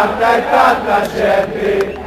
Santa e tata scepi